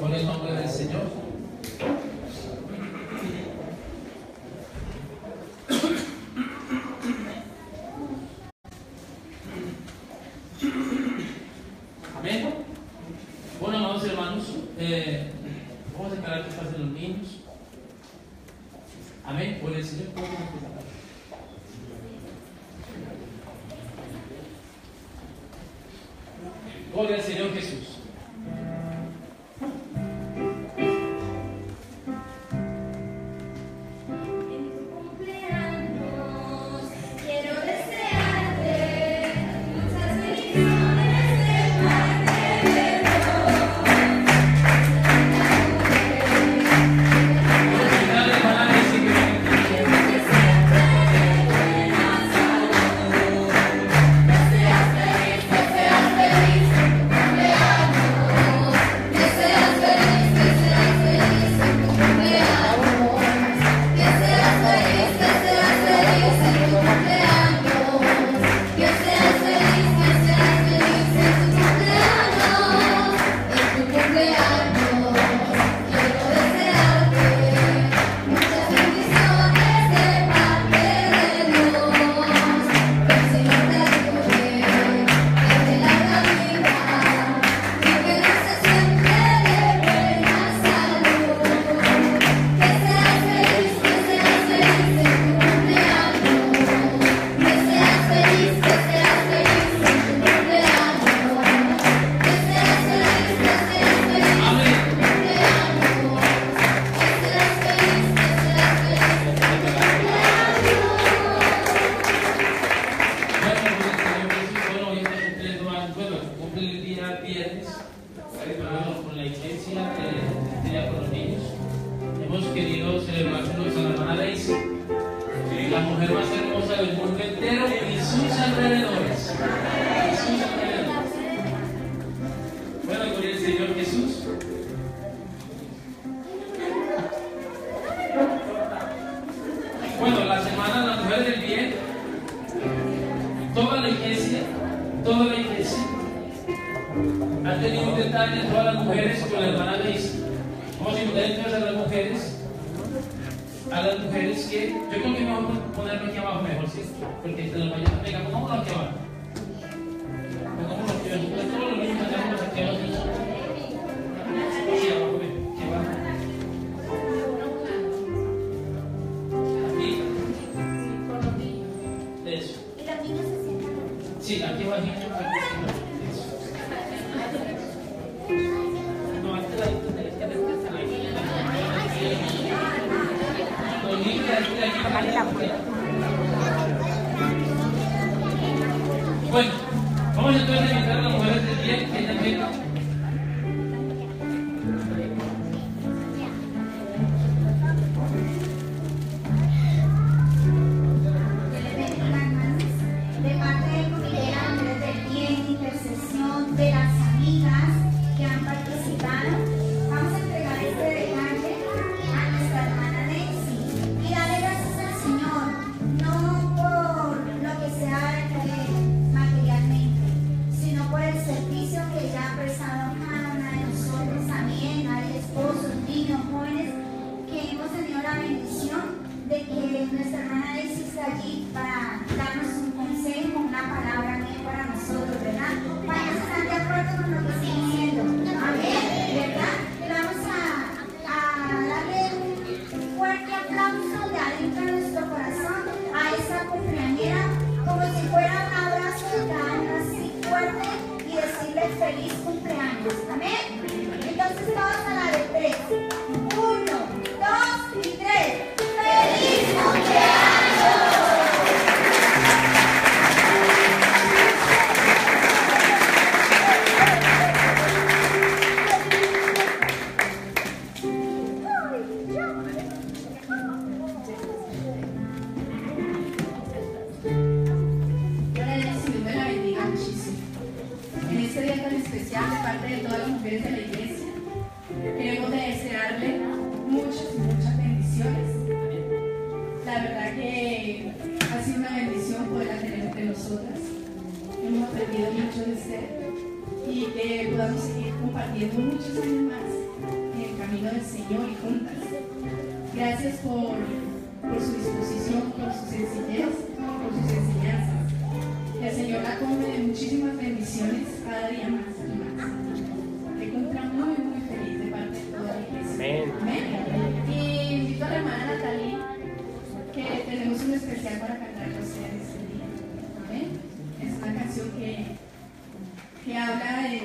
Por el nombre del Señor. simultánea todas las mujeres con la hermana Luisa. Vamos a invitar entonces a las mujeres, a las mujeres que, yo creo que me voy a ponerme aquí abajo mejor, ¿sí? Porque entre las mañanas, venga, pongámoslo aquí abajo. Pongámoslo aquí abajo. Bueno, vamos entonces a invitar a las mujeres de 10 que están compartiendo muchos años más en el camino del Señor y juntas. Gracias por, por su disposición, por su sencillez, por sus enseñanzas. Que el Señor la come de muchísimas bendiciones cada día más y más. Que cumpla muy, muy feliz de parte de toda la iglesia. Amén. Y invito a la hermana Natalie que tenemos un especial para cantar a ustedes este día. Amén. Es una canción que, que habla de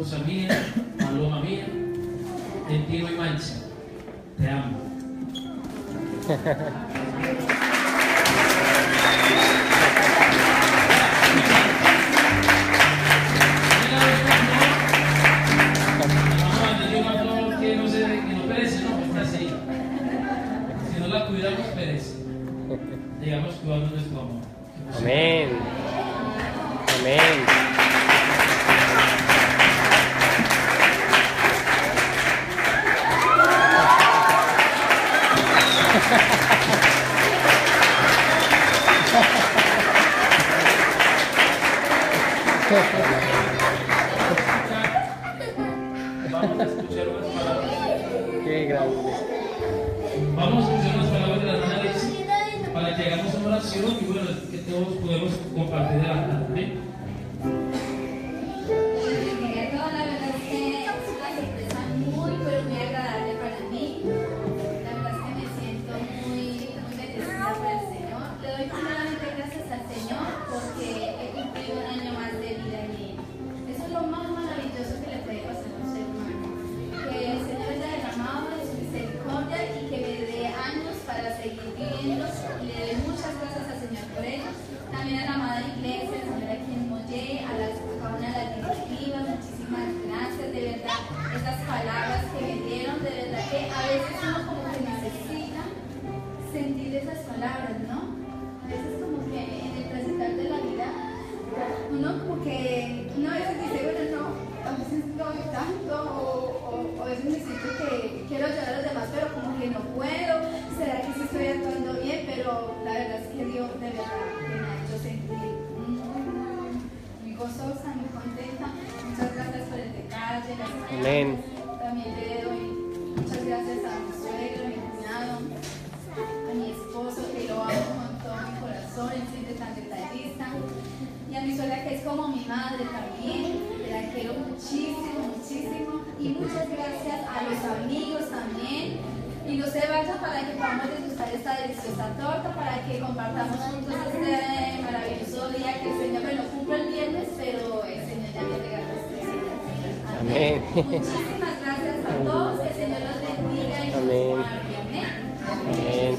esposa mía, paloma mía. En ti no mancha. Te amo. Amén. También le doy muchas gracias a mi suegro, a mi cuñado, a mi esposo que lo amo con todo mi corazón, él siempre tan detallista. Y a mi suegra que es como mi madre también, la quiero muchísimo, muchísimo. Y muchas gracias a los amigos también. Y no se vayan para que podamos disfrutar esta deliciosa torta, para que compartamos juntos Amén. Muchísimas gracias a todos, que el Señor los bendiga y Amén. guarde. Amén. Amén.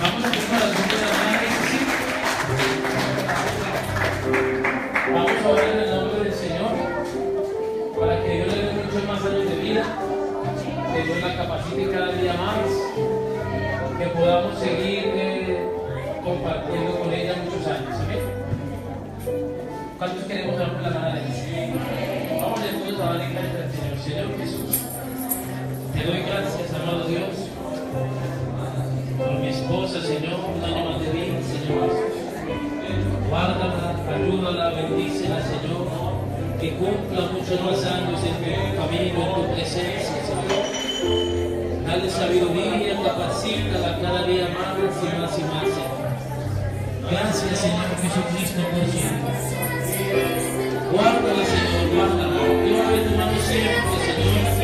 Vamos a hacer de la hermana Daisy. Vamos a orar en el nombre del Señor para que Dios le dé muchos más años de vida, que Dios la capacite cada día más, que podamos seguir eh, compartiendo con ella muchos años. Amén. ¿Cuántos queremos dar por la hermana Daisy? Vamos a darle gracias al Señor. Señor Jesús, te doy gracias, amado Dios por mi esposa, Señor, un año más de vida, Señor. Guárdala, ayúdala, bendícela, Señor, que cumpla muchos más años en tu camino, en tu presencia, Señor. Dale sabiduría, capacítala cada día más y más y más, Señor. Gracias, Señor Jesucristo, por siempre. Guárdala, Señor, guárdala. Yo de tu siempre, Señor.